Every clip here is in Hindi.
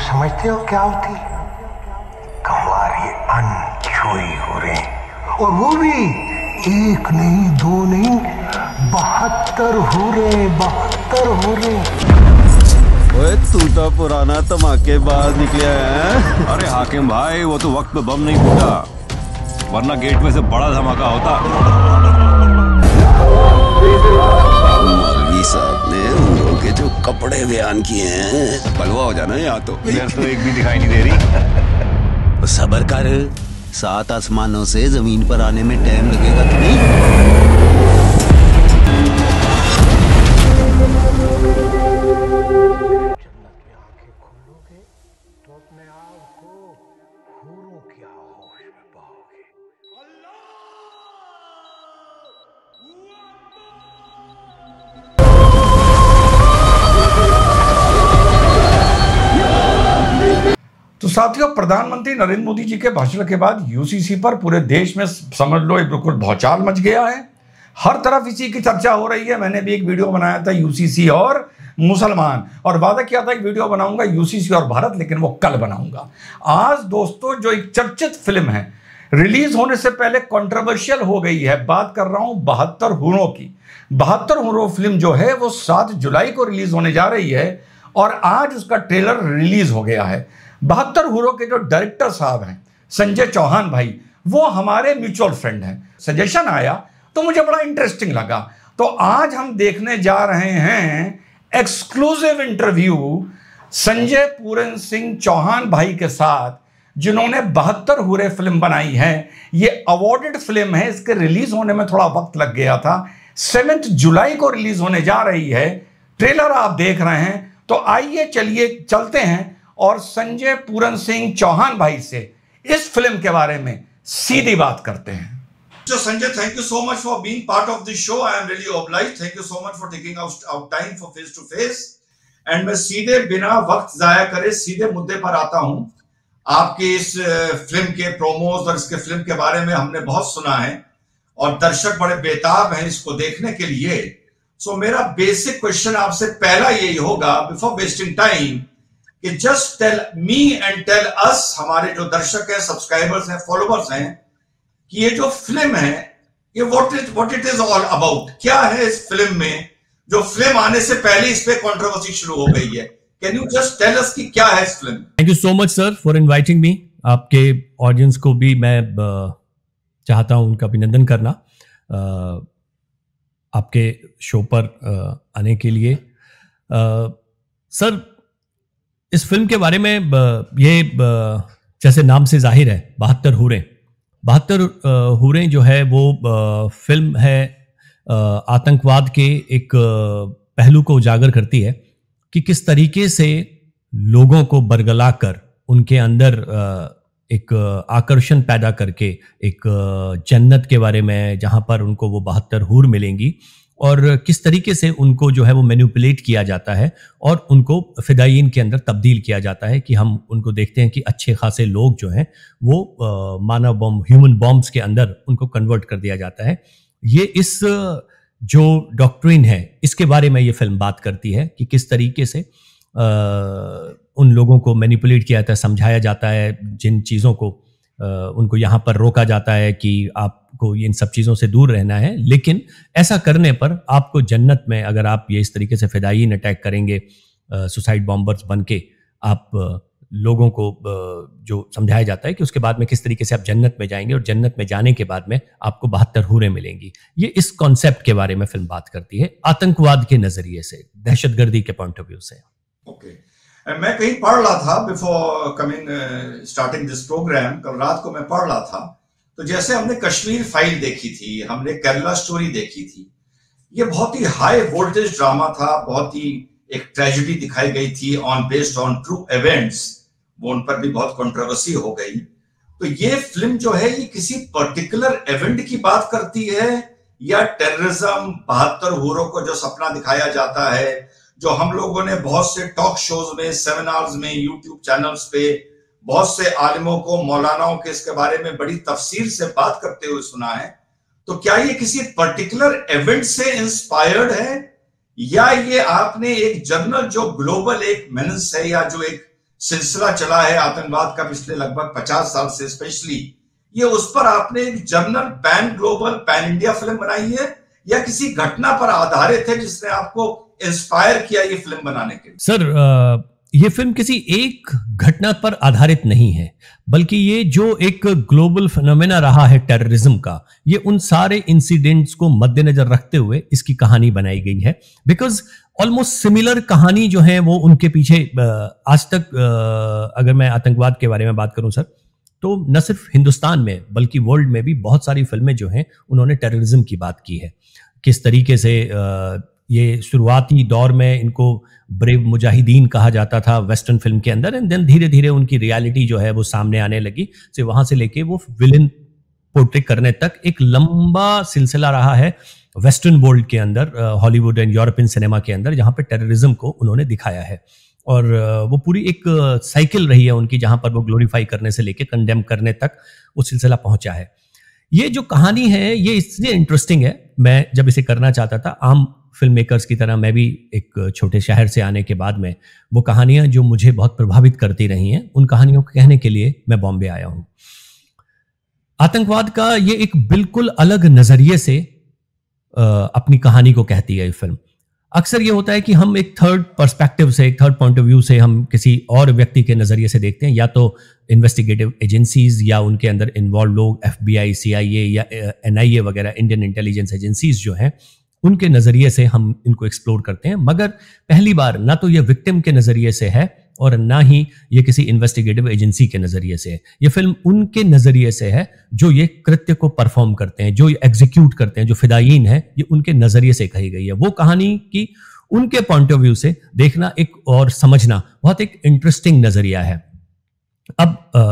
समझते हो क्या होती? कमवारी अनछुई हुरे और वो भी एक नहीं, दो नहीं, बहत्तर हो रहे, बहत्तर हुरे ओए तू तो पुराना धमाकेबाज निकलिया है। अरे हाकिम भाई, वो तो वक्त पे बम नहीं फूटा। वरना गेट में से बड़ा धमाका होता। कपड़े बयान किए हैं। बलवा हो जाना यहाँ तो। इधर तो एक भी दिखाई नहीं दे रही। सबर कर। सात आसमानों से ज़मीन पर आने में टाइम लगेगा तुम्हें। नहीं साथियों, प्रधानमंत्री नरेंद्र मोदी जी के भाषण के बाद यूसीसी पर पूरे देश में समझ लो, एक बिल्कुल भौचाल मच गया है। हर तरफ़ इसी की चर्चा हो रही है। मैंने भी एक वीडियो बनाया था यूसीसी और मुसलमान। और वादा किया था, एक वीडियो बनाऊँगा यूसीसी और भारत, लेकिन वो कल बनाऊँगा। आज दोस्तों, जो एक चर्चित फ़िल्म है, रिलीज़ होने से पहले कंट्रोवर्शियल हो गई है। बात कर रहा हूँ बहत्तर हुरों की। बहत्तर हुरों फ़िल्म जो है, वो सात जुलाई को रिलीज़ होने जा रही है और आज उसका ट्रेलर रिलीज़ हो गया है। बहत्तर हुरों के जो डायरेक्टर साहब हैं, संजय चौहान भाई, वो हमारे म्यूचुअल फ्रेंड हैं। सजेशन आया तो मुझे बड़ा इंटरेस्टिंग लगा। तो आज हम देखने जा रहे हैं एक्सक्लूसिव इंटरव्यू संजय पूरन सिंह चौहान भाई के साथ, जिन्होंने बहत्तर हुरे फ़िल्म बनाई है। ये अवार्डेड फ़िल्म है, इसके रिलीज़ होने में थोड़ा वक्त लग गया था। सेवेंथ जुलाई को रिलीज़ होने जा रही है। ट्रेलर आप देख रहे हैं तो आइए चलिए, चलते हैं। और संजय पूरन सिंह चौहान भाई से इस फ़िल्म के बारे में सीधी बात करते हैं So thank you so much for being part of this show. I am really obliged. Thank you so much for taking out, out time for face to face. And मैं सीधे बिना वक्त जाया करे सीधे मुद्दे पर आता हूँ आपके इस फ़िल्म के प्रोमोज और इसके फ़िल्म के बारे में हमने बहुत सुना है और दर्शक बड़े बेताब हैं इसको देखने के लिए सो so, मेरा बेसिक क्वेश्चन आपसे पहला यही होगा बिफोर वेस्टिंग टाइम कि just tell me and tell us हमारे जो दर्शक हैं सब्सक्राइबर्स हैं फॉलोअर्स हैं, कि ये जो फ़िल्म है, ये what is what it is all about क्या है इस फ़िल्म में? जो फ़िल्म आने से पहले इस पे कंट्रोवर्सी शुरू हो गई है। Can you just tell us कि क्या है इस film thank you so much sir for inviting me आपके ऑडियंस को भी मैं चाहता हूँ उनका अभिनंदन करना। आपके शो पर आने के लिए। सर इस फ़िल्म के बारे में ये जैसे नाम से ज़ाहिर है, बहत्तर हुरें। बहत्तर हुरें जो है वो फ़िल्म है आतंकवाद के एक पहलू को उजागर करती है कि किस तरीके से लोगों को बरगला कर उनके अंदर एक आकर्षण पैदा करके एक जन्नत के बारे में, जहाँ पर उनको वो बहत्तर हूर मिलेंगी। और किस तरीके से उनको जो है वो मैनिपुलेट किया जाता है और उनको फिदाइन के अंदर तब्दील किया जाता है कि हम उनको देखते हैं कि अच्छे खासे लोग जो हैं वो अ, मानव बम ह्यूमन बॉम्ब्स के अंदर उनको कन्वर्ट कर दिया जाता है। ये इस जो डॉक्ट्रिन है इसके बारे में ये फ़िल्म बात करती है कि किस तरीके से अ, उन लोगों को मैनिपुलेट किया जाता है समझाया जाता है जिन चीज़ों को उनको यहाँ पर रोका जाता है कि आपको इन सब चीज़ों से दूर रहना है। लेकिन ऐसा करने पर आपको जन्नत में अगर आप ये इस तरीके से फिदाइन अटैक करेंगे सुसाइड बॉम्बर्स बन के आप लोगों को जो समझाया जाता है कि उसके बाद में किस तरीके से आप जन्नत में जाएँगे और जन्नत में जाने के बाद में आपको बहत्तर हूरें मिलेंगी। ये इस कॉन्सेप्ट के बारे में फ़िल्म बात करती है, आतंकवाद के नज़रिए से, दहशतगर्दी के पॉइंट ऑफ़ व्यू से। ओके। मैं कहीं पढ़ रहा था before coming starting this programme कल रात को मैं पढ़ रहा था। तो जैसे हमने कश्मीर फ़ाइल देखी थी, हमने केरला स्टोरी देखी थी, ये बहुत ही हाई वोल्टेज ड्रामा था, बहुत ही एक ट्रेजिडी दिखाई गई थी on based on true events वो उन पर भी बहुत कंट्रोवर्सी हो गई। तो ये फ़िल्म जो है, ये किसी पर्टिकुलर इवेंट की बात करती है, या टेररिज्म बहत्तर हुरों को जो सपना दिखाया जाता है जो हम लोगों ने बहुत से टॉक शोज़ में सेमिनार्स में यूट्यूब चैनल्स पे, बहुत से आलिमों को, मौलानाओं के इसके बारे में बड़ी तफसीर से बात करते हुए सुना है तो क्या ये किसी पर्टिकुलर इवेंट से इंस्पायर्ड है? या ये आपने एक जनरल जो ग्लोबल एक मेनस है, या जो एक सिलसिला चला है आतंकवाद का पिछले लगभग पचास साल से स्पेशली ये उस पर आपने एक general pan global pan India film बनाई है? या किसी घटना पर आधारित है जिसने आपको इंस्पायर किया ये फ़िल्म बनाने के लिए। सर ये फ़िल्म किसी एक घटना पर आधारित नहीं है, बल्कि ये जो एक ग्लोबल फिनोमेना रहा है टेररिज्म का, ये उन सारे इंसिडेंट्स को मद्देनजर रखते हुए इसकी कहानी बनाई गई है। बिकॉज़ ऑलमोस्ट सिमिलर कहानी जो है वो उनके पीछे आज तक अगर मैं आतंकवाद के बारे में बात करूँ सर तो न सिर्फ़ हिंदुस्तान में, बल्कि वर्ल्ड में भी बहुत सारी फ़िल्में जो हैं, उन्होंने टेररिज्म की बात की है। किस तरीके से ये शुरुआती दौर में इनको ब्रेव मुजाहिदीन कहा जाता था वेस्टर्न फ़िल्म के अंदर एंड देन धीरे धीरे उनकी रियलिटी जो है वो सामने आने लगी। से वहाँ से लेके वो विलन पोर्ट्रेट करने तक एक लंबा सिलसिला रहा है वेस्टर्न वर्ल्ड के अंदर हॉलीवुड एंड यूरोपियन सिनेमा के अंदर, जहाँ पर टेररिज्म को उन्होंने दिखाया है। और वो पूरी एक साइकिल रही है उनकी, जहाँ पर वो ग्लोरीफाई करने से लेके कंडेम करने तक वो सिलसिला पहुँचा है। ये जो कहानी है, ये इसलिए इंटरेस्टिंग है, मैं जब इसे करना चाहता था, आम फ़िल्म मेकर्स की तरह मैं भी एक छोटे शहर से आने के बाद में वो कहानियाँ जो मुझे बहुत प्रभावित करती रही हैं, उन कहानियों को कहने के लिए मैं बॉम्बे आया हूँ। आतंकवाद का ये एक बिल्कुल अलग नज़रिए से अपनी कहानी को कहती है ये फ़िल्म अक्सर ये होता है कि हम एक थर्ड पर्सपेक्टिव से, एक थर्ड पॉइंट ऑफ़ व्यू से हम किसी और व्यक्ति के नज़रिए से देखते हैं, या तो इन्वेस्टिगेटिव एजेंसीज या उनके अंदर इन्वॉल्व लोग एफ़ बी आई सी आई ए या एन आई ए वगैरह इंडियन इंटेलिजेंस एजेंसीज जो हैं उनके नज़रिए से हम इनको एक्सप्लोर करते हैं। मगर पहली बार ना तो ये विक्टिम के नज़रिए से है और ना ही ये किसी इन्वेस्टिगेटिव एजेंसी के नज़रिए से है। ये फ़िल्म उनके नज़रिए से है जो ये कृत्य को परफॉर्म करते हैं जो एग्जीक्यूट करते हैं जो फिदायीन है ये उनके नज़रिए से कही गई है। वो कहानी की उनके पॉइंट ऑफ़ व्यू से देखना एक और समझना बहुत एक इंटरेस्टिंग नज़रिया है। अब आ,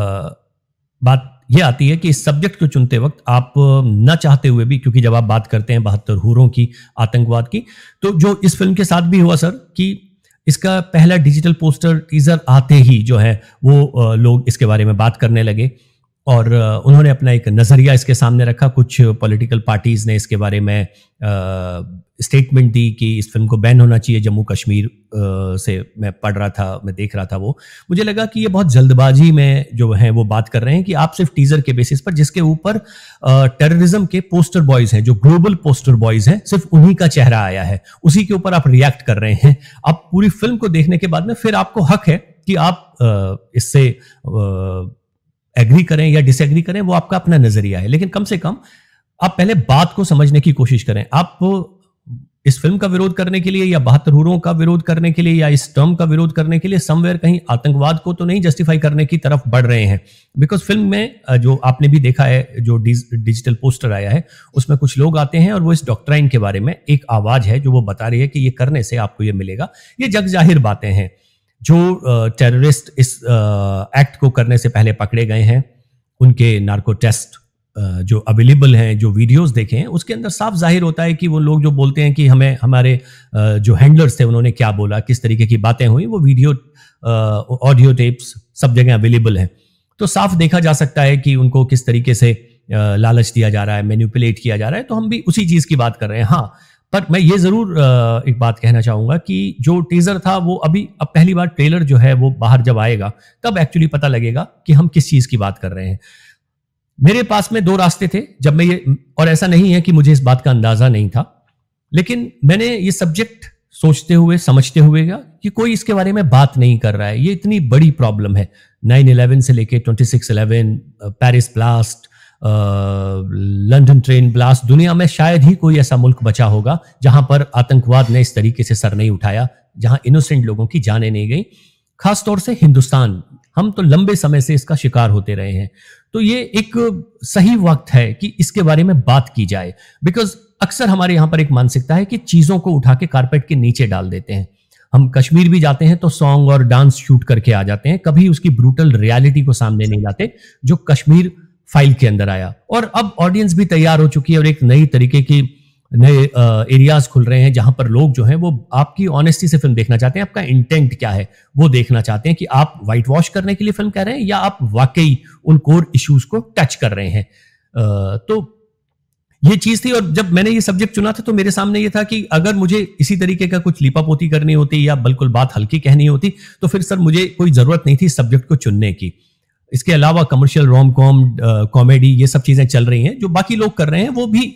बात ये आती है कि इस सब्जेक्ट को चुनते वक्त आप न चाहते हुए भी, क्योंकि जब आप बात करते हैं बहत्तर हूरों की, आतंकवाद की तो जो इस फ़िल्म के साथ भी हुआ सर कि इसका पहला डिजिटल पोस्टर टीजर आते ही जो है, वो लोग इसके बारे में बात करने लगे। और उन्होंने अपना एक नज़रिया इसके सामने रखा। कुछ पॉलिटिकल पार्टीज़ ने इसके बारे में स्टेटमेंट दी कि इस फ़िल्म को बैन होना चाहिए। जम्मू कश्मीर से मैं पढ़ रहा था, मैं देख रहा था वो। मुझे लगा कि ये बहुत जल्दबाजी में जो है वो बात कर रहे हैं कि आप सिर्फ़ टीजर के बेसिस पर, जिसके ऊपर टेररिज्म के पोस्टर बॉयज़ हैं, जो ग्लोबल पोस्टर बॉयज़ हैं, सिर्फ़ उन्हीं का चेहरा आया है। उसी के ऊपर आप रिएक्ट कर रहे हैं। आप पूरी फ़िल्म को देखने के बाद में फिर आपको हक है कि आप इससे एग्री करें या डिसएग्री करें, वो आपका अपना नज़रिया है। लेकिन कम से कम आप पहले बात को समझने की कोशिश करें। आप इस फ़िल्म का विरोध करने के लिए या बहत्तर हुरों का विरोध करने के लिए या इस टर्म का विरोध करने के लिए समवेयर कहीं आतंकवाद को तो नहीं जस्टिफाई करने की तरफ़ बढ़ रहे हैं। बिकॉज़ फ़िल्म में जो आपने भी देखा है, जो डिजिटल पोस्टर आया है, उसमें कुछ लोग आते हैं और वो इस डॉक्ट्राइन के बारे में एक आवाज़ है जो वो बता रही है कि ये करने से आपको ये मिलेगा। ये जग ज़ाहिर बातें हैं। जो टेररिस्ट इस एक्ट को करने से पहले पकड़े गए हैं, उनके नार्को टेस्ट जो अवेलेबल हैं, जो वीडियोस देखे हैं, उसके अंदर साफ़ ज़ाहिर होता है कि वो लोग जो बोलते हैं कि हमें, हमारे जो हैंडलर्स थे, उन्होंने क्या बोला, किस तरीके की बातें हुई, वो वीडियो ऑडियो टेप्स सब जगह अवेलेबल हैं। तो साफ़ देखा जा सकता है कि उनको किस तरीके से लालच दिया जा रहा है मैन्युपुलेट किया जा रहा है तो हम भी उसी चीज़ की बात कर रहे हैं। हाँ पर मैं ये ज़रूर एक बात कहना चाहूँगा कि जो टीज़र था, वो अभी, अब पहली बार ट्रेलर जो है, वो बाहर जब आएगा, तब एक्चुअली पता लगेगा कि हम किस चीज़ की बात कर रहे हैं। मेरे पास में दो रास्ते थे, जब मैं ये, और ऐसा नहीं है कि मुझे इस बात का अंदाज़ा नहीं था, लेकिन मैंने ये सब्जेक्ट सोचते हुए, समझते हुए कि कोई इसके बारे में बात नहीं कर रहा है। ये इतनी बड़ी प्रॉब्लम है। नाइन इलेवन से लेके twenty six eleven Paris blast London train blast दुनिया में शायद ही कोई ऐसा मुल्क बचा होगा जहाँ पर आतंकवाद ने इस तरीके से सर नहीं उठाया, जहाँ इनोसेंट लोगों की जाने नहीं गई। खासतौर से हिंदुस्तान। हम तो लंबे समय से इसका शिकार होते रहे हैं। तो ये एक सही वक्त है कि इसके बारे में बात की जाए। बिकॉज़ अक्सर हमारे यहाँ पर एक मानसिकता है कि चीज़ों को उठा के कारपेट के नीचे डाल देते हैं। हम कश्मीर भी जाते हैं तो सॉन्ग और डांस शूट करके आ जाते हैं। कभी उसकी ब्रूटल रियलिटी को सामने नहीं लाते, जो कश्मीर फ़ाइल के अंदर आया। और अब ऑडियंस भी तैयार हो चुकी है और एक नई तरीके की, नए एरियाज़ खुल रहे हैं जहाँ पर लोग जो हैं वो आपकी ऑनेस्टी से फ़िल्म देखना चाहते हैं, आपका इंटेंट क्या है, वो देखना चाहते हैं कि आप व्हाइट वॉश करने के लिए फ़िल्म कह रहे हैं या आप वाकई उन कोर इश्यूज़ को टच कर रहे हैं। तो ये चीज़ थी और जब मैंने ये सब्जेक्ट चुना था तो मेरे सामने ये था कि अगर मुझे इसी तरीके का कुछ लिपापोती करनी होती या बिल्कुल बात हल्की कहनी होती तो फिर सर मुझे कोई ज़रूरत नहीं थी सब्जेक्ट को चुनने की। इसके अलावा कमर्शियल रोम कॉम कॉमेडी ये सब चीज़ें चल रही हैं, जो बाकी लोग कर रहे हैं, वो भी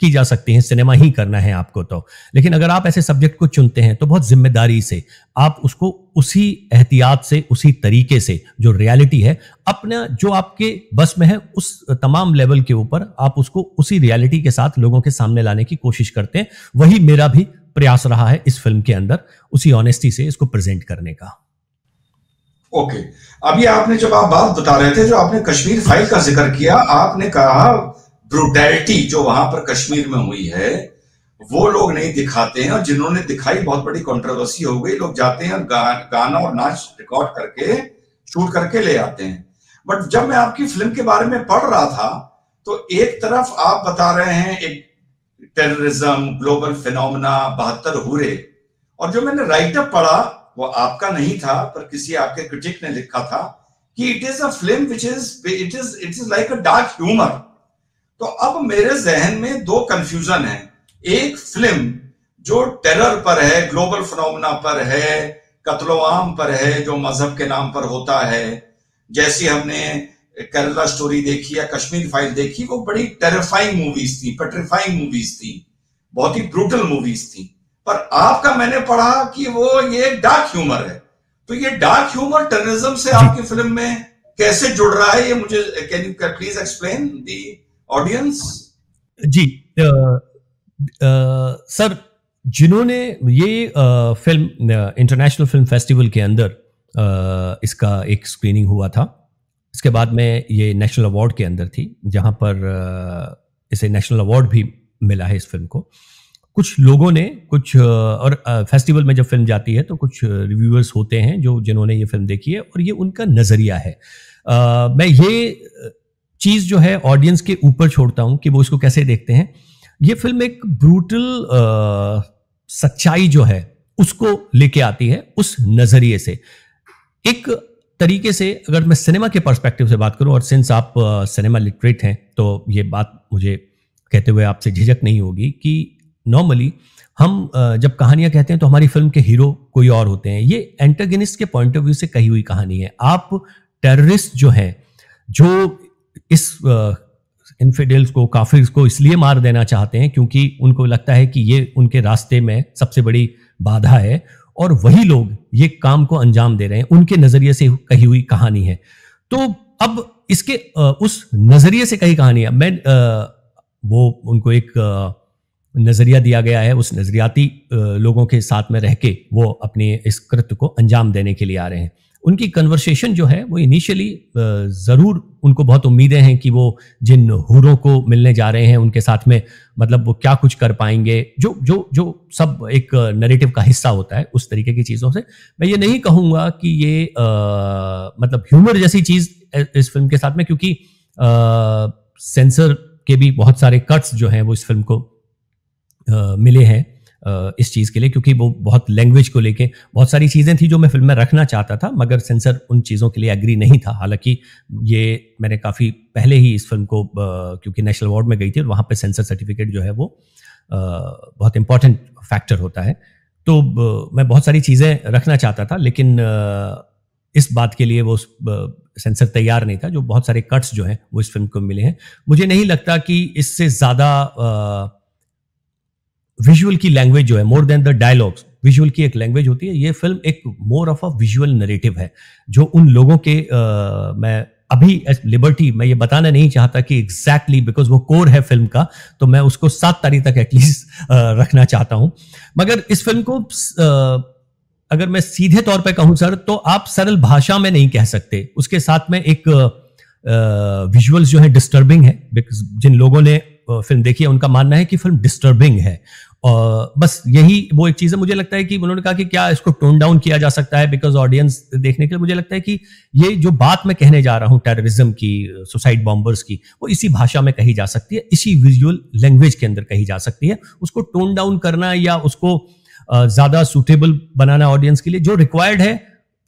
की जा सकती हैं, सिनेमा ही करना है आपको तो। लेकिन अगर आप ऐसे सब्जेक्ट को चुनते हैं तो बहुत ज़िम्मेदारी से आप उसको उसी एहतियात से, उसी तरीके से, जो रियलिटी है, अपना जो आपके बस में है, उस तमाम लेवल के ऊपर आप उसको उसी रियलिटी के साथ लोगों के सामने लाने की कोशिश करते हैं। वही मेरा भी प्रयास रहा है इस फ़िल्म के अंदर, उसी ऑनेस्टी से इसको प्रेजेंट करने का। ओके अभी आपने जब आप बात बता रहे थे जो आपने कश्मीर फ़ाइल का ज़िक्र किया आपने कहा ब्रुटैलिटी जो वहाँ पर कश्मीर में हुई है वो लोग नहीं दिखाते हैं और जिन्होंने दिखाई बहुत बड़ी कंट्रोवर्सी हो गई। लोग जाते हैं गा, गाना और नाच रिकॉर्ड करके शूट करके ले आते हैं। बट जब मैं आपकी फ़िल्म के बारे में पढ़ रहा था तो एक तरफ़ आप बता रहे हैं एक टेररिज्म ग्लोबल फिनोमिना बहत्तर हुरे। और जो मैंने राइटअप पढ़ा वो आपका नहीं था, पर किसी आपके क्रिटिक ने लिखा था कि it is a film which is it is it is like a dark humour तो अब मेरे जहन में दो कंफ्यूजन है। एक फ़िल्म जो टेरर पर है ग्लोबल फिनोमिना पर है, कत्लोआम पर है, जो मज़हब के नाम पर होता है। जैसी हमने केरला स्टोरी देखी या कश्मीर फ़ाइल देखी, वो बड़ी टेरिफाइंग मूवीज़ थी पेट्रीफाइंग मूवीज़ थी, बहुत ही ब्रूटल मूवीज़ थी। पर आपका मैंने पढ़ा कि वो ये डार्क ह्यूमर है। तो ये डार्क ह्यूमर टेररिज्म से आपकी फ़िल्म में कैसे जुड़ रहा है ये मुझे can you please explain the audience ji uh, uh, sir जिन्होंने ये आ, फ़िल्म इंटरनेशनल फ़िल्म फेस्टिवल के अंदर आ, इसका एक स्क्रीनिंग हुआ था। इसके बाद में ये नेशनल अवार्ड के अंदर थी जहाँ पर आ, इसे नेशनल अवार्ड भी मिला है इस फ़िल्म को। कुछ लोगों ने कुछ और फेस्टिवल में जब फ़िल्म जाती है तो कुछ रिव्यूअर्स होते हैं जो जिन्होंने ये फ़िल्म देखी है और ये उनका नज़रिया है। आ, मैं ये चीज़ जो है ऑडियंस के ऊपर छोड़ता हूँ कि वो इसको कैसे देखते हैं। ये फ़िल्म एक ब्रूटल सच्चाई जो है उसको लेके आती है उस नज़रिए से। एक तरीके से अगर मैं सिनेमा के पर्सपेक्टिव से बात करूँ और सिंस आप सिनेमा लिटरेट हैं तो ये बात मुझे कहते हुए आपसे झिझक नहीं होगी कि नॉर्मली हम जब कहानियाँ कहते हैं तो हमारी फ़िल्म के हीरो कोई और होते हैं। ये एंटागनिस्ट के पॉइंट ऑफ़ व्यू से कही हुई कहानी है। आप टेररिस्ट जो हैं, जो इस इन्फिडेल्स को काफिर को इसलिए मार देना चाहते हैं क्योंकि उनको लगता है कि ये उनके रास्ते में सबसे बड़ी बाधा है और वही लोग ये काम को अंजाम दे रहे हैं। उनके नज़रिए से कही हुई कहानी है। तो अब इसके उस नज़रिए से कही कहानी है। मैं वो उनको एक नज़रिया दिया गया है उस नज़रियाती लोगों के साथ में रह के वो अपने इस कृत्य को अंजाम देने के लिए आ रहे हैं। उनकी कन्वर्सेशन जो है वो इनिशियली ज़रूर उनको बहुत उम्मीदें हैं कि वो जिन हुरों को मिलने जा रहे हैं उनके साथ में मतलब वो क्या कुछ कर पाएँगे। जो जो जो सब एक नरेटिव का हिस्सा होता है उस तरीके की चीज़ों से। मैं ये नहीं कहूँगा कि ये आ, मतलब ह्यूमर जैसी चीज़ इस फ़िल्म के साथ में क्योंकि सेंसर के भी बहुत सारे कट्स जो हैं वो इस फ़िल्म को मिले हैं इस चीज़ के लिए, क्योंकि वो बहुत लैंग्वेज को लेके बहुत सारी चीज़ें थी जो मैं फ़िल्म में रखना चाहता था, मगर सेंसर उन चीज़ों के लिए एग्री नहीं था। हालाँकि ये मैंने काफ़ी पहले ही इस फ़िल्म को क्योंकि नेशनल अवार्ड में गई थी और वहाँ पर सेंसर सर्टिफिकेट जो है वो बहुत इंपॉर्टेंट फैक्टर होता है। तो मैं बहुत सारी चीज़ें रखना चाहता था, लेकिन इस बात के लिए वो सेंसर तैयार नहीं था, जो बहुत सारे कट्स जो हैं वो इस फ़िल्म को मिले हैं। मुझे नहीं लगता कि इससे ज़्यादा विजुअल की लैंग्वेज जो है more than the dialogues visual की एक लैंग्वेज होती है ये फ़िल्म एक more of a visual narrative है जो उन लोगों के आ, मैं अभी लिबर्टी मैं ये बताना नहीं चाहता कि एग्जैक्टली exactly बिकॉज़ वो कोर है फ़िल्म का तो मैं उसको सात तारीख तक एटलीस्ट रखना चाहता हूँ। मगर इस फ़िल्म को आ, अगर मैं सीधे तौर पे कहूँ सर तो आप सरल भाषा में नहीं कह सकते। उसके साथ में एक विजुअल्स जो है डिस्टर्बिंग है जिन लोगों ने फ़िल्म देखी है, उनका मानना है कि फ़िल्म डिस्टर्बिंग है। और बस यही वो एक चीज़ है। मुझे लगता है कि उन्होंने कहा कि क्या इसको टोन डाउन किया जा सकता है बिकॉज़ ऑडियंस देखने के लिए मुझे लगता है कि ये जो बात मैं कहने जा रहा हूँ टेररिज्म की सुसाइड बॉम्बर्स की, वो इसी भाषा में कही जा सकती है, इसी विजुअल लैंग्वेज के अंदर कही जा सकती है। उसको टोन डाउन करना या उसको ज़्यादा सुटेबल बनाना ऑडियंस के लिए जो रिक्वायर्ड है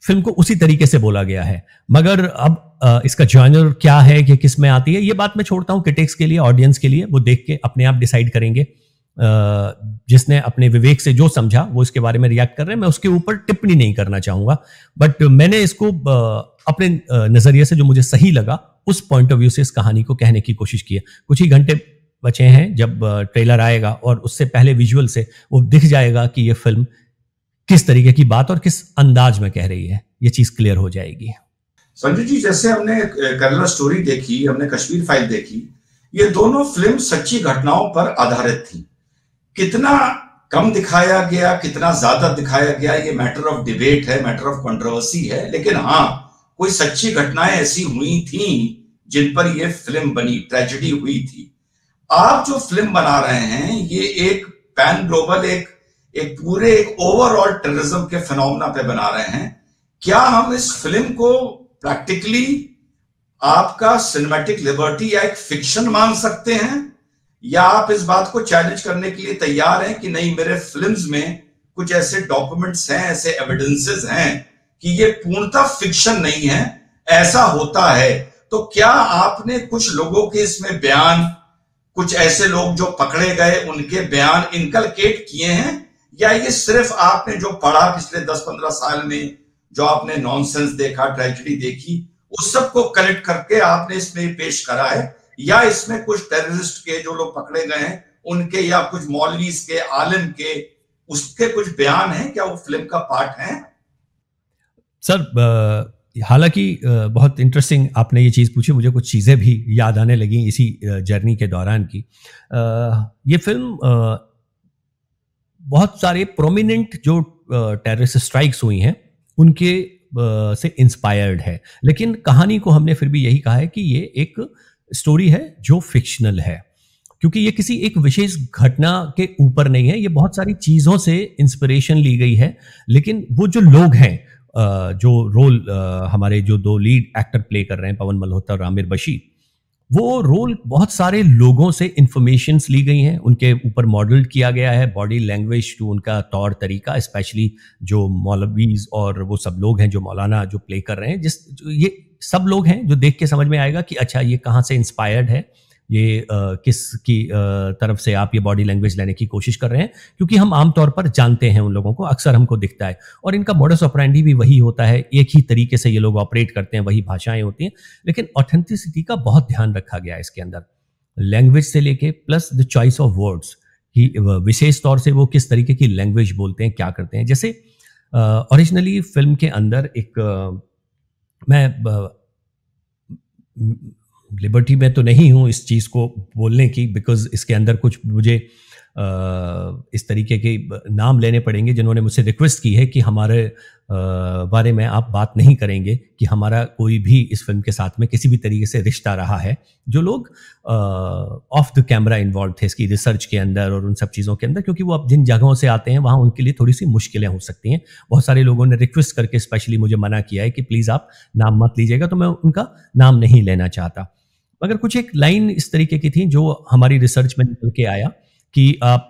फ़िल्म को उसी तरीके से बोला गया है। मगर अब इसका जॉनर क्या है कि किसमें आती है, ये बात मैं छोड़ता हूँ क्रिटिक्स के लिए ऑडियंस के लिए, वो देख के अपने आप डिसाइड करेंगे। जिसने अपने विवेक से जो समझा, वो इसके बारे में रिएक्ट कर रहे हैं। मैं उसके ऊपर टिप्पणी नहीं करना चाहूँगा। बट मैंने इसको अपने नज़रिए से जो मुझे सही लगा, उस पॉइंट ऑफ़ व्यू से इस कहानी को कहने की कोशिश की है। कुछ ही घंटे बचे हैं जब ट्रेलर आएगा और उससे पहले विजुअल से वो दिख जाएगा कि ये फ़िल्म किस तरीके की बात और किस अंदाज में कह रही है? ये चीज़ क्लियर हो जाएगी। संजय जी, जैसे हमने केरला स्टोरी देखी, हमने कश्मीर फ़ाइल देखी, ये दोनों फ़िल्म सच्ची घटनाओं पर आधारित थी। कितना कम दिखाया गया, कितना ज़्यादा दिखाया गया, ये मैटर ऑफ़ डिबेट है मैटर ऑफ़ कंट्रोवर्सी है, लेकिन हाँ कोई सच्ची घटनाएँ ऐसी हुई थी, जिन पर यह फ़िल्म बनी ट्रेजेडी हुई थी। आप जो फ़िल्म बना रहे हैं, ये एक पैन ग्लोबल एक एक पूरे एक ओवरऑल टेररिज्म के फिनोमिना पे बना रहे हैं। क्या हम इस फ़िल्म को प्रैक्टिकली आपका सिनेमेटिक लिबर्टी या एक फिक्शन मान सकते हैं? या आप इस बात को चैलेंज करने के लिए तैयार हैं कि नहीं, मेरे फिल्म्स में कुछ ऐसे डॉक्यूमेंट्स हैं, ऐसे एविडेंसेस हैं कि ये पूर्णतः फिक्शन नहीं है, ऐसा होता है? तो क्या आपने कुछ लोगों के इसमें बयान, कुछ ऐसे लोग जो पकड़े गए, उनके बयान इनकलकेट किए हैं? या ये सिर्फ़ आपने जो पढ़ा पिछले 10-15 साल में, जो आपने नॉनसेंस देखा ट्रेजिडी देखी, उस सबको कलेक्ट करके आपने इसमें पेश करा है, या इसमें कुछ टेररिस्ट के जो लोग पकड़े गए हैं, उनके या कुछ मौलवीज के, आलिम के, उसके कुछ बयान हैं? क्या वो फ़िल्म का पार्ट है? सर हालाँकि बहुत इंटरेस्टिंग आपने ये चीज़ पूछी, मुझे कुछ चीज़ें भी याद आने लगी इसी जर्नी के दौरान की। ये फ़िल्म बहुत सारे प्रोमिनेंट जो टेररिस्ट स्ट्राइक्स हुई हैं, उनके से इंस्पायर्ड है। लेकिन कहानी को हमने फिर भी यही कहा है कि ये एक स्टोरी है जो फिक्शनल है। क्योंकि ये किसी एक विशेष घटना के ऊपर नहीं है, ये बहुत सारी चीज़ों से इंस्पिरेशन ली गई है। लेकिन वो जो लोग हैं जो रोल हमारे जो दो लीड एक्टर प्ले कर रहे हैं, पवन मल्होत्रा और आमिर बशीर वो रोल बहुत सारे लोगों से इंफॉर्मेशन ली गई हैं। उनके ऊपर मॉडल किया गया है बॉडी लैंग्वेज टू उनका तौर तरीका स्पेशली जो मौलवीज और वो सब लोग हैं जो मौलाना जो प्ले कर रहे हैं। जिस ये सब लोग हैं जो देख के समझ में आएगा कि अच्छा ये कहाँ से इंस्पायर्ड है। ये आ, किस की आ, तरफ़ से आप ये बॉडी लैंग्वेज लेने की कोशिश कर रहे हैं? क्योंकि हम आमतौर पर जानते हैं उन लोगों को अक्सर हमको दिखता है। और इनका मॉडस ऑपरेंडी भी वही होता है एक ही तरीके से ये लोग ऑपरेट करते हैं वही भाषाएँ होती हैं। लेकिन ऑथेंटिसिटी का बहुत ध्यान रखा गया है इसके अंदर। लैंग्वेज से लेके plus the choice of words कि विशेष तौर से वो किस तरीके की लैंग्वेज बोलते हैं क्या करते हैं। जैसे ओरिजिनली फ़िल्म के अंदर एक मैं लिबर्टी में तो नहीं हूँ इस चीज़ को बोलने की बिकॉज़ इसके अंदर कुछ मुझे आ, इस तरीके के नाम लेने पड़ेंगे जिन्होंने मुझसे रिक्वेस्ट की है कि हमारे आ, बारे में आप बात नहीं करेंगे कि हमारा कोई भी इस फ़िल्म के साथ में किसी भी तरीके से रिश्ता रहा है। जो लोग ऑफ़ द कैमरा इन्वॉल्व थे इसकी रिसर्च के अंदर और उन सब चीज़ों के अंदर क्योंकि वो अब जिन जगहों से आते हैं वहाँ उनके लिए थोड़ी सी मुश्किलें हो सकती हैं। बहुत सारे लोगों ने रिक्वेस्ट करके स्पेशली मुझे मना किया है कि प्लीज़ आप नाम मत लीजिएगा तो मैं उनका नाम नहीं लेना चाहता। मगर कुछ एक लाइन इस तरीके की थी जो हमारी रिसर्च में निकल के आया कि आप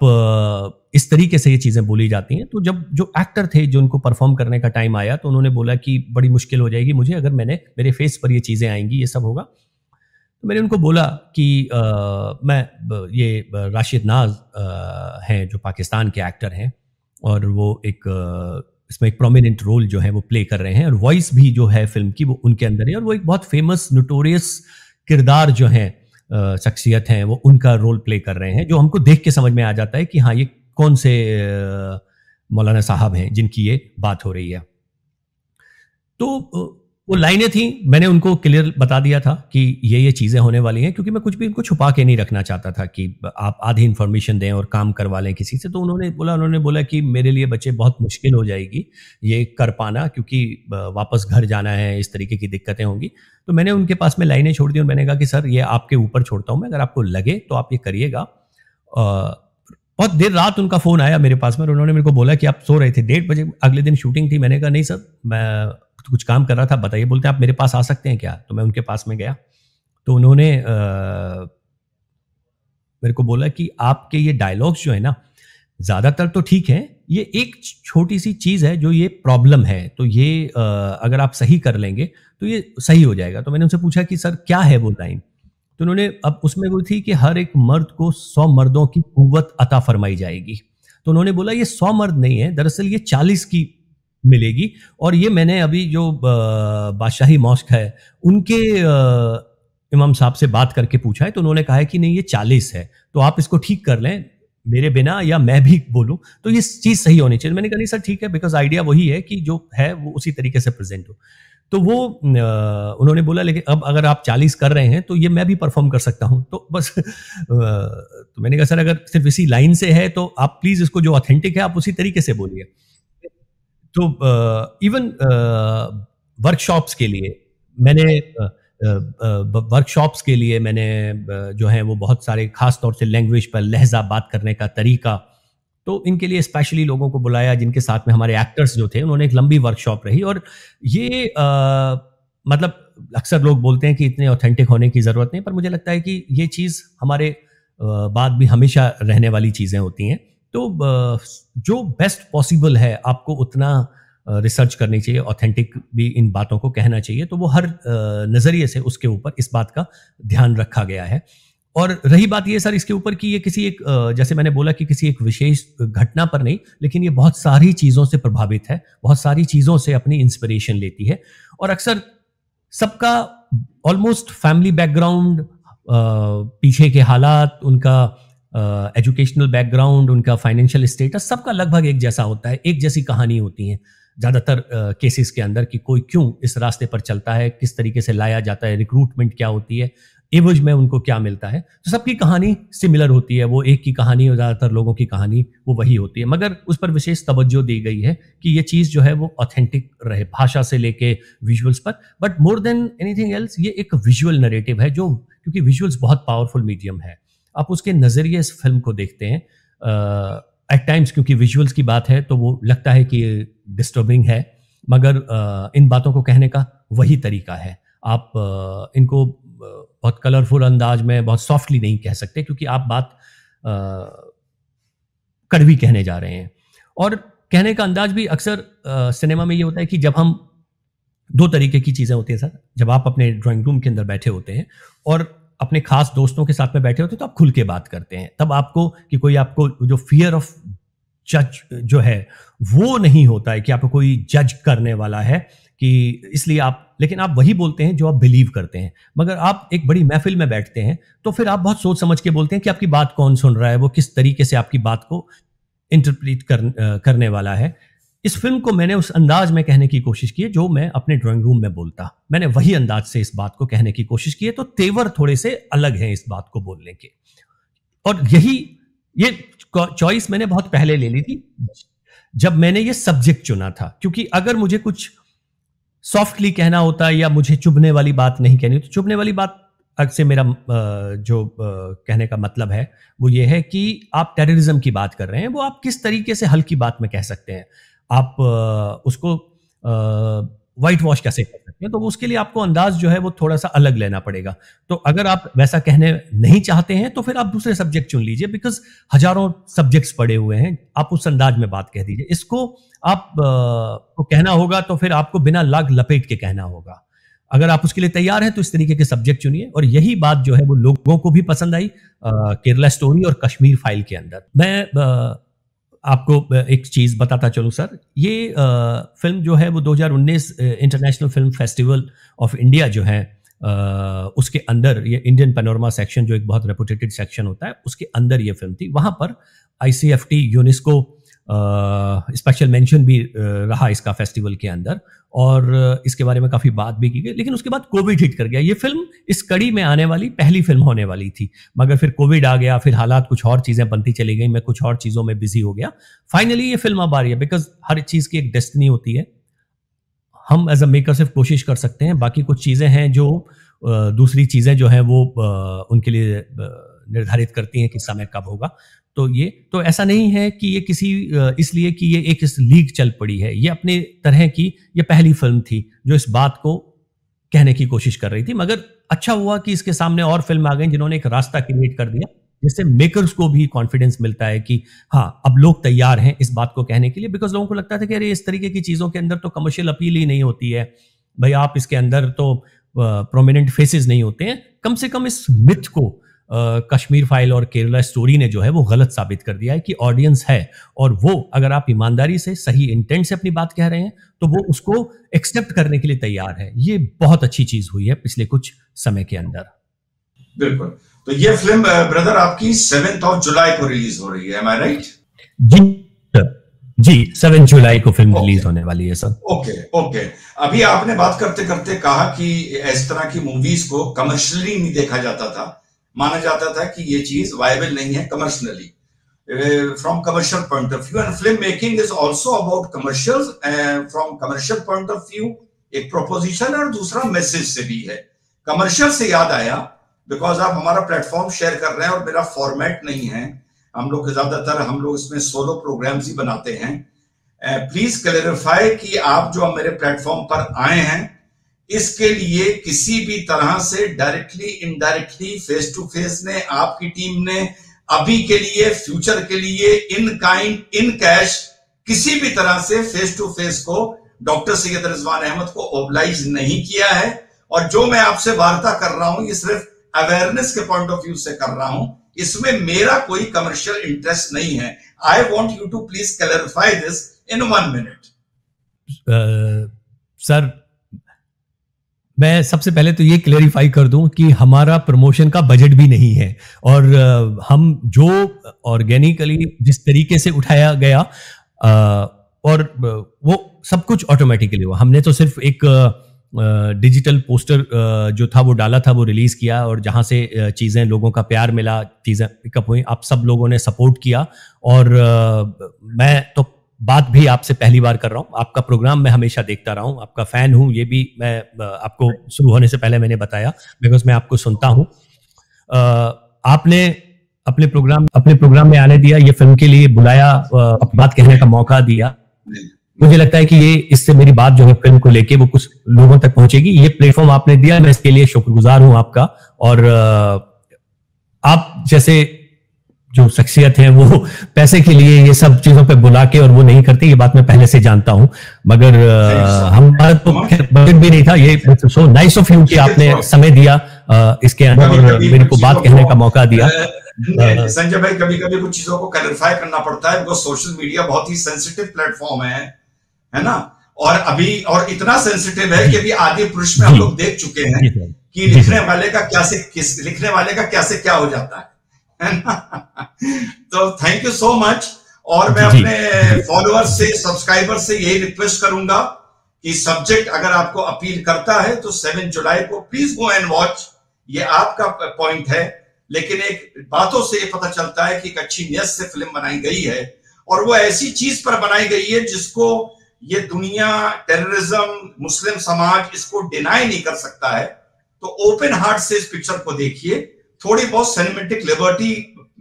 इस तरीके से ये चीज़ें बोली जाती हैं। तो जब जो एक्टर थे जो उनको परफॉर्म करने का टाइम आया तो उन्होंने बोला कि बड़ी मुश्किल हो जाएगी मुझे अगर मैंने मेरे फेस पर ये चीज़ें आएँगी ये सब होगा। तो मैंने उनको बोला कि आ, मैं ये राशिद नाज हैं जो पाकिस्तान के एक्टर हैं और वो एक इसमें एक प्रोमिनेंट रोल जो है वो प्ले कर रहे हैं और वॉइस भी जो है फ़िल्म की वो उनके अंदर है और वो एक बहुत फ़ेमस नोटोरियस किरदार जो हैं शख्सियत हैं, वो उनका रोल प्ले कर रहे हैं, जो हमको देख के समझ में आ जाता है कि हाँ ये कौन से मौलाना साहब हैं जिनकी ये बात हो रही है। तो वो लाइनें थी। मैंने उनको क्लियर बता दिया था कि ये ये चीज़ें होने वाली हैं, क्योंकि मैं कुछ भी इनको छुपा के नहीं रखना चाहता था कि आप आधी इन्फॉर्मेशन दें और काम करवा लें किसी से। तो उन्होंने बोला उन्होंने बोला कि मेरे लिए बच्चे बहुत मुश्किल हो जाएगी, ये कर पाना, क्योंकि वापस घर जाना है, इस तरीके की दिक्कतें होंगी। तो मैंने उनके पास में लाइनें छोड़ दी और मैंने कहा कि, सर, ये आपके ऊपर छोड़ता हूँ मैं, अगर आपको लगे तो आप ये करिएगा। बहुत देर रात उनका फ़ोन आया मेरे पास में और उन्होंने मेरे को बोला कि आप सो रहे थे, डेढ़ बजे, अगले दिन शूटिंग थी। मैंने कहा, नहीं सर, मैं कुछ काम कर रहा था बताइए बोलते हैं आप मेरे पास आ सकते हैं क्या? तो मैं उनके पास में गया। तो उन्होंने आ, मेरे को बोला कि आपके ये डायलॉग्स जो है ना ज़्यादातर तो ठीक है ये एक छोटी सी चीज़ है जो ये प्रॉब्लम है। तो ये आ, अगर आप सही कर लेंगे तो ये सही हो जाएगा। तो मैंने उनसे पूछा कि सर क्या है वो लाइन तो उन्होंने अब उसमें वो थी कि हर एक मर्द को सौ मर्दों की कुत अता फरमाई जाएगी। तो उन्होंने बोला ये सौ मर्द नहीं है दरअसल ये चालीस की मिलेगी। और ये मैंने अभी जो बादशाही मॉस्क है, उनके इमाम साहब से बात करके पूछा है तो उन्होंने कहा है कि नहीं, ये चालीस है तो आप इसको ठीक कर लें, मेरे बिना या मैं भी बोलूँ तो ये चीज़ सही होनी चाहिए। मैंने कहा, नहीं सर, ठीक है बिकॉज़ आइडिया वही है कि जो है, वो उसी तरीके से प्रेजेंट हो। तो वो उन्होंने बोला, लेकिन अब अगर आप चालीस कर रहे हैं तो ये मैं भी परफॉर्म कर सकता हूँ। तो बस तो मैंने कहा, सर, अगर सिर्फ़ इसी लाइन से है तो आप प्लीज़ इसको जो ऑथेंटिक है, आप उसी तरीके से बोलिए। तो इवन वर्कशॉप्स के लिए मैंने वर्कशॉप्स के लिए मैंने जो है वो बहुत सारे खास तौर से लैंग्वेज पर लहजा बात करने का तरीका तो इनके लिए स्पेशली लोगों को बुलाया जिनके साथ में हमारे एक्टर्स जो थे उन्होंने एक लंबी वर्कशॉप रही और ये आ, मतलब अक्सर लोग बोलते हैं कि इतने ऑथेंटिक होने की ज़रूरत नहीं पर मुझे लगता है कि ये चीज़ हमारे बाद भी हमेशा रहने वाली चीज़ें होती हैं। तो जो बेस्ट पॉसिबल है आपको उतना रिसर्च करनी चाहिए ऑथेंटिक भी इन बातों को कहना चाहिए तो वो हर नज़रिए से उसके ऊपर इस बात का ध्यान रखा गया है। और रही बात ये सर इसके ऊपर कि ये किसी एक जैसे मैंने बोला कि किसी एक विशेष घटना पर नहीं, लेकिन ये बहुत सारी चीज़ों से प्रभावित है, बहुत सारी चीज़ों से अपनी इंस्पिरेशन लेती है। और अक्सर सबका ऑलमोस्ट फैमिली बैकग्राउंड पीछे के हालात, उनका एजुकेशनल बैकग्राउंड उनका फाइनेंशियल स्टेटस सबका लगभग एक जैसा होता है, एक जैसी कहानी होती है, ज़्यादातर केसेस के अंदर कि कोई क्यों इस रास्ते पर चलता है, किस तरीके से लाया जाता है रिक्रूटमेंट क्या होती है एवज में उनको क्या मिलता है तो सबकी कहानी सिमिलर होती है, वो एक की कहानी और ज़्यादातर लोगों की कहानी वो वही होती है, मगर उस पर विशेष तवज्जो दी गई है कि ये चीज़ जो है वो ऑथेंटिक रहे, भाषा से लेके विजुअल्स पर but more than anything else ये एक विजुअल नरेटिव है जो, क्योंकि विजुअल्स बहुत पावरफुल मीडियम है। आप उसके नज़रिए इस फ़िल्म को देखते हैं एट टाइम्स क्योंकि विजुअल्स की बात है तो वो लगता है कि डिस्टर्बिंग है मगर uh, इन बातों को कहने का वही तरीका है। आप uh, इनको बहुत कलरफुल अंदाज में बहुत सॉफ्टली नहीं कह सकते क्योंकि आप बात कड़वी कहने जा रहे हैं। और कहने का अंदाज भी अक्सर सिनेमा में ये होता है कि जब हम दो तरीके की चीज़ें होती हैं सर। जब आप अपने ड्राइंग रूम के अंदर बैठे होते हैं और अपने खास दोस्तों के साथ में बैठे होते तो आप खुल के बात करते हैं। तब आपको कि कोई आपको जो फियर ऑफ़ जज जो है वो नहीं होता है कि आपको कोई जज करने वाला है कि इसलिए आप लेकिन आप वही बोलते हैं जो आप बिलीव करते हैं। मगर आप एक बड़ी महफिल में बैठते हैं तो फिर आप बहुत सोच समझ के बोलते हैं कि आपकी बात कौन सुन रहा है वो किस तरीके से आपकी बात को इंटरप्रीट कर, करने वाला है। इस फ़िल्म को मैंने उस अंदाज में कहने की कोशिश की है, जो मैं अपने ड्राइंग रूम में बोलता। मैंने वही अंदाज से इस बात को कहने की कोशिश की है तो तेवर थोड़े से अलग हैं इस बात को बोलने के। और यही, ये चॉइस मैंने बहुत पहले ले ली थी, जब मैंने ये सब्जेक्ट चुना था। क्योंकि अगर मुझे कुछ सॉफ्टली कहना होता या मुझे चुभने वाली बात नहीं कहनी तो चुभने वाली बात से मेरा जो कहने का मतलब है, वो ये है कि आप टेररिज्म की बात कर रहे हैं, वो आप किस तरीके से हल्की बात में कह सकते हैं। आप उसको वाइट वॉश कैसे कर सकते हैं? तो उसके लिए आपको अंदाज जो है वो थोड़ा सा अलग लेना पड़ेगा। तो अगर आप वैसा कहने नहीं चाहते हैं तो फिर आप दूसरे सब्जेक्ट चुन लीजिए बिकॉज़ हज़ारों सब्जेक्ट्स पड़े हुए हैं। आप उस अंदाज में बात कह दीजिए। इसको आप को कहना होगा तो फिर आपको बिना लाग लपेट के कहना होगा। अगर आप उसके लिए तैयार हैं तो इस तरीके के सब्जेक्ट चुनिए। और यही बात जो है वो लोगों को भी पसंद आई केरला स्टोरी और कश्मीर फ़ाइल के अंदर। मैं आपको एक चीज़ बताता चलूँ सर। ये आ, फ़िल्म जो है वो 2019 international film festival of India जो है आ, उसके अंदर ये इंडियन पेनोरमा सेक्शन जो एक बहुत रेपुटेटेड सेक्शन होता है उसके अंदर ये फ़िल्म थी। वहाँ पर I C F T UNESCO special mention भी रहा इसका फेस्टिवल के अंदर। और इसके बारे में काफ़ी बात भी की गई, लेकिन उसके बाद कोविड हिट कर गया। ये फ़िल्म इस कड़ी में आने वाली, पहली फ़िल्म होने वाली थी। मगर फिर कोविड आ गया, फिर हालात कुछ और चीज़ें बनती चली गई, मैं कुछ और चीज़ों में बिज़ी हो गया। फाइनली ये फ़िल्म अब आ रही है बिकॉज़ हर चीज़ की एक डेस्टनी होती है। हम एज अ मेकर सिर्फ़ कोशिश कर सकते हैं, बाकी कुछ चीज़ें हैं जो दूसरी चीज़ें जो हैं वो उनके लिए निर्धारित करती हैं कि समय कब होगा। तो ये तो ऐसा नहीं है कि ये किसी इसलिए कि ये एक इस लीग चल पड़ी है। ये अपने तरह की, ये पहली फ़िल्म थी जो इस बात को कहने की कोशिश कर रही थी। मगर अच्छा हुआ कि इसके सामने और फ़िल्म आ गई जिन्होंने एक रास्ता क्रिएट कर दिया, जिससे मेकर्स को भी कॉन्फिडेंस मिलता है कि हाँ अब लोग तैयार हैं इस बात को कहने के लिए बिकॉज़ लोगों को लगता था कि अरे, इस तरीके की चीज़ों के अंदर तो कमर्शियल अपील ही नहीं होती है। भाई, आप इसके अंदर तो प्रोमिनेंट फेसेस नहीं होते हैं। कम से कम इस मिथ को कश्मीर फ़ाइल और केरला स्टोरी ने जो है वो गलत साबित कर दिया है कि ऑडियंस है। और वो अगर आप ईमानदारी से सही इंटेंट से अपनी बात कह रहे हैं तो वो उसको एक्सेप्ट करने के लिए तैयार है। ये बहुत अच्छी चीज़ हुई है पिछले कुछ समय के अंदर। बिल्कुल। तो ये फ़िल्म ब्रदर आपकी सेवेंथ ऑफ़ जुलाई को रिलीज़ हो रही है आई राइट जी जी सेवन जुलाई को फ़िल्म रिलीज़ होने वाली है सर ओके ओके अभी आपने बात करते करते कहा कि इस तरह की मूवीज़ को कमर्शियली नहीं देखा जाता था। माना जाता था कि ये चीज़ वायबल नहीं है commercially from commercial point of view and film making is also about commercial from commercial point of view एक प्रोपोजिशन और दूसरा मैसेज से भी है. कमर्शियल से याद आया बिकॉज़ आप हमारा प्लेटफॉर्म शेयर कर रहे हैं और मेरा फॉर्मेट नहीं है. हम लोग ज़्यादातर हम लोग इसमें सोलो प्रोग्राम्स ही बनाते हैं. प्लीज़ uh, क्लेरिफाई कि आप जो मेरे प्लेटफॉर्म पर आए हैं इसके लिए किसी भी तरह से directly indirectly face to face ने, आपकी टीम ने, अभी के लिए फ्यूचर के लिए इन काइंड इन कैश किसी भी तरह से फेस टू फेस को डॉक्टर सैयद रिजवान अहमद को ओबलाइज नहीं किया है। और जो मैं आपसे वार्ता कर रहा हूँ, ये सिर्फ़ अवेयरनेस के पॉइंट ऑफ़ व्यू से कर रहा हूँ। इसमें मेरा कोई कमर्शियल इंटरेस्ट नहीं है। I want you to please clarify this in one minute sir मैं सबसे पहले तो ये क्लेरिफाई कर दूँ कि हमारा प्रमोशन का बजट भी नहीं है। और हम जो ऑर्गेनिकली जिस तरीके से उठाया गया और वो सब कुछ ऑटोमेटिकली हुआ। हमने तो सिर्फ़ एक डिजिटल पोस्टर जो था वो डाला था, वो रिलीज़ किया और जहाँ से चीज़ें लोगों का प्यार मिला, चीज़ें पिकअप हुई, आप सब लोगों ने सपोर्ट किया। और मैं तो बात भी आपसे पहली बार कर रहा हूँ। आपका प्रोग्राम मैं हमेशा देखता रहा हूँ। आपका फ़ैन हूँ ये भी मैं आपको शुरू होने से पहले मैंने बताया बिकॉज़ मैं आपको सुनता हूँ। आपने अपने प्रोग्राम अपने प्रोग्राम में आने दिया ये फ़िल्म के लिए बुलाया बात कहने का मौका दिया। मुझे लगता है कि ये इससे मेरी बात जो है फ़िल्म को लेके वो कुछ लोगों तक पहुंचेगी। ये प्लेटफॉर्म आपने दिया मैं इसके लिए शुक्रगुजार हूँ आपका। और आप जैसे जो शख्सियत है वो पैसे के लिए ये सब चीज़ों पे बुला के और वो नहीं करते ये बात मैं पहले से जानता हूँ। मगर हमारा तो बजट भी नहीं था ये सो नाइस ऑफ़ यू कि आपने समय दिया इसके अंदर और मेरे को बात कहने का मौका दिया। संजय भाई कभी कभी कुछ चीज़ों को क्लैरिफाई करना पड़ता है सोशल मीडिया बहुत ही सेंसिटिव प्लेटफॉर्म है है ना? और अभी और इतना सेंसिटिव है कि अभी आदि पुरुष में हम लोग देख चुके हैं कि लिखने वाले का क्या से किस लिखने वाले का क्या से क्या हो जाता है। तो थैंक यू सो मच और मैं अपने फॉलोअर्स से सब्सक्राइबर से यही रिक्वेस्ट करूँगा कि सब्जेक्ट अगर आपको अपील करता है तो सेवन जुलाई को प्लीज़ गो एंड वॉच ये आपका पॉइंट है। लेकिन एक बातों से ये पता चलता है कि एक अच्छी नियत से फ़िल्म बनाई गई है। और वो ऐसी चीज़ पर बनाई गई है जिसको ये दुनिया टेररिज्म मुस्लिम समाज इसको डिनाई नहीं कर सकता है। तो ओपन हार्ट से इस पिक्चर को देखिए। थोड़ी बहुत सिनेमेटिक लिबर्टी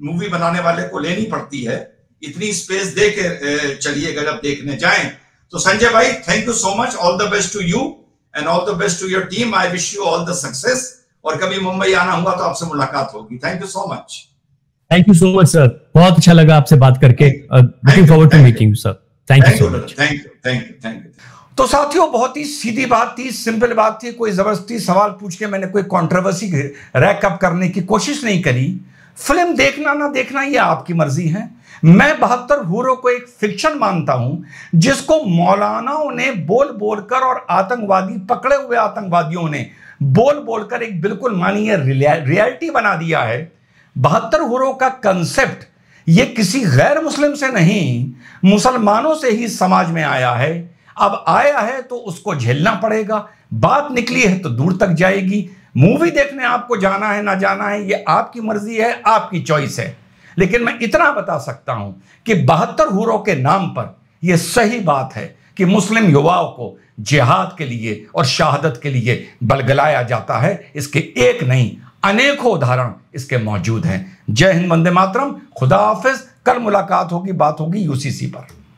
मूवी बनाने वाले को लेनी पड़ती है। इतनी स्पेस दे के चलिएगा जब देखने जाएँ तो संजय भाई thank you so much all the best to you and all the best to your team I wish you all the success और कभी मुंबई आना हुआ तो आपसे मुलाकात होगी। Thank you so much thank you so much sir बहुत अच्छा लगा आपसे बात करके। Looking forward to meeting you sir thank you so much thank you thank you thank you तो साथियों, बहुत ही सीधी बात थी, सिंपल बात थी, कोई ज़बरदस्ती सवाल पूछ के मैंने कोई कंट्रोवर्सी रैकअप करने की कोशिश नहीं करी। फ़िल्म देखना ना देखना ये आपकी मर्ज़ी है। मैं बहत्तर हूरों को एक फिक्शन मानता हूँ, जिसको मौलानाओं ने बोल बोलकर और आतंकवादी पकड़े हुए आतंकवादियों ने बोल बोलकर एक बिल्कुल मानिए रियलिटी बना दिया है। बहत्तर हुरों का कंसेप्ट ये किसी गैर मुस्लिम से नहीं, मुसलमानों से ही समाज में आया है। अब आया है तो उसको झेलना पड़ेगा। बात निकली है तो दूर तक जाएगी। मूवी देखने आपको जाना है, ना जाना है, ये आपकी मर्ज़ी है, आपकी चॉइस है। लेकिन मैं इतना बता सकता हूँ कि बहत्तर हुरों के नाम पर यह सही बात है कि मुस्लिम युवाओं को जिहाद के लिए और शहादत के लिए बलगलाया जाता है। इसके एक नहीं, अनेकों उदाहरण इसके मौजूद हैं। जय हिंद, वंदे मातरम। खुदा हाफिज। कल मुलाकात होगी, बात होगी यूसीसी पर।